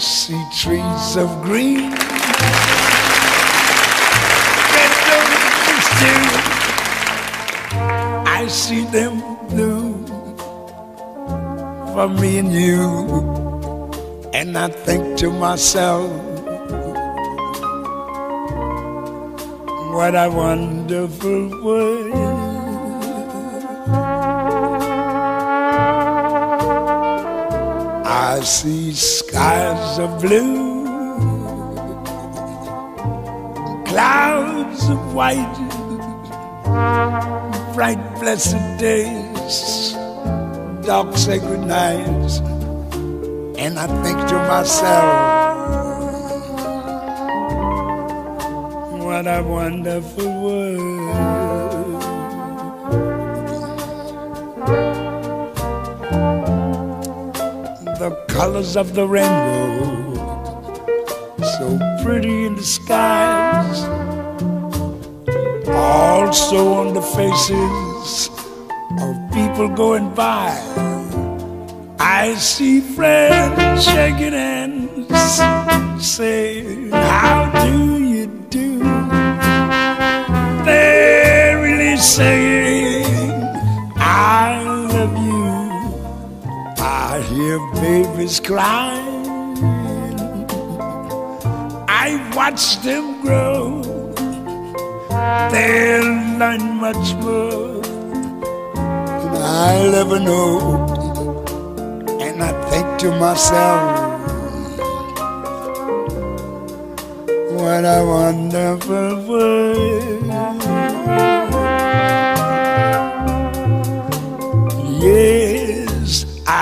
see trees of green. I see them blue for me and you. And I think to myself, what a wonderful world. I see skies of blue, clouds of white, bright blessed days, dark sacred nights, and I think to myself, what a wonderful world. The colors of the rainbow, so pretty in the skies, also on the faces of people going by. I see friends shaking hands, saying, How do you do? They're really saying, I hear babies crying. I watch them grow. They'll learn much more than I'll ever know. And I think to myself, what a wonderful world.